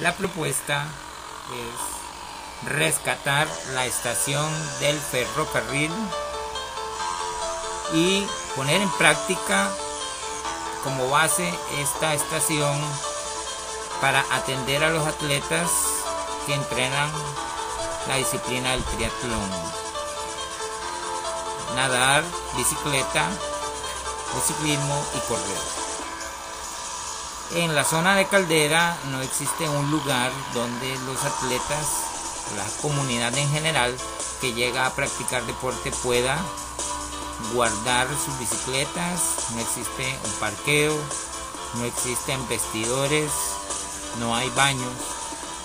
La propuesta es rescatar la estación del ferrocarril y poner en práctica como base esta estación para atender a los atletas que entrenan la disciplina del triatlón. Nadar, bicicleta o ciclismo y correr. En la zona de Caldera no existe un lugar donde los atletas, la comunidad en general que llega a practicar deporte pueda guardar sus bicicletas, no existe un parqueo, no existen vestidores, no hay baños.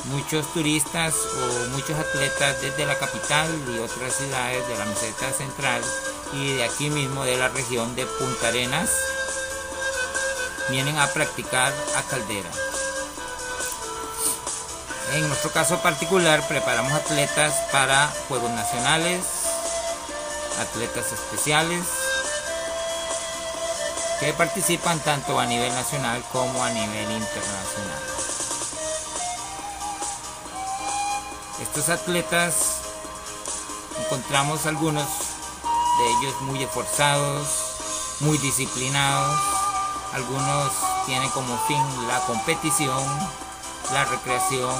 Muchos turistas o muchos atletas desde la capital y otras ciudades de la meseta central y de aquí mismo de la región de Punta Arenas vienen a practicar a caldera. En nuestro caso particular preparamos atletas para Juegos Nacionales, atletas especiales, que participan tanto a nivel nacional como a nivel internacional. Estos atletas encontramos algunos de ellos muy esforzados, muy disciplinados, algunos tienen como fin la competición, la recreación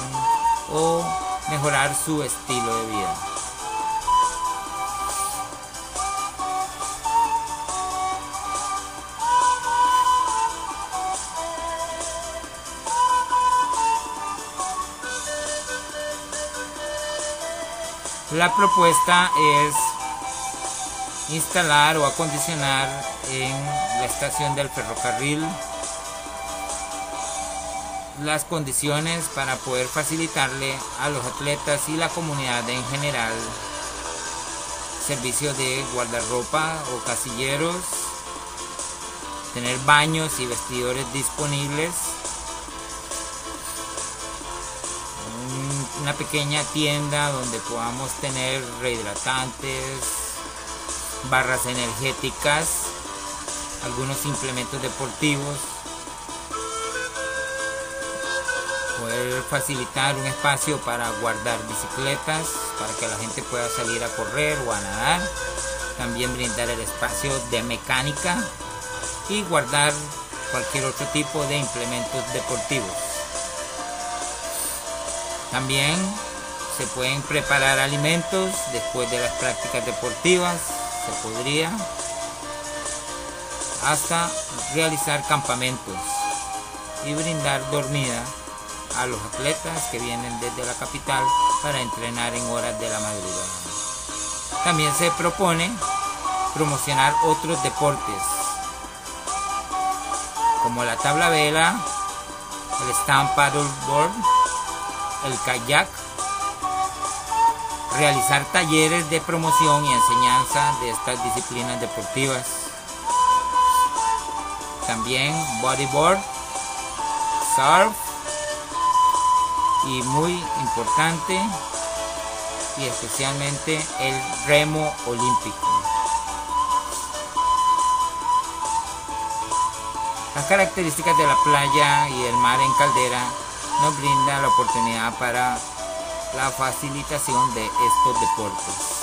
o mejorar su estilo de vida. La propuesta es instalar o acondicionar en la estación del ferrocarril las condiciones para poder facilitarle a los atletas y la comunidad en general servicios de guardarropa o casilleros, tener baños y vestidores disponibles, una pequeña tienda donde podamos tener rehidratantes, barras energéticas, algunos implementos deportivos, poder facilitar un espacio para guardar bicicletas, para que la gente pueda salir a correr o a nadar, también brindar el espacio de mecánica y guardar cualquier otro tipo de implementos deportivos. También se pueden preparar alimentos después de las prácticas deportivas, se podría hasta realizar campamentos y brindar dormida a los atletas que vienen desde la capital para entrenar en horas de la madrugada. También se propone promocionar otros deportes como la tabla vela, el stand paddleboard, el kayak realizar talleres de promoción y enseñanza de estas disciplinas deportivas. También bodyboard, surf y muy importante y especialmente el remo olímpico. Las características de la playa y el mar en Caldera nos brindan la oportunidad para la facilitación de estos deportes.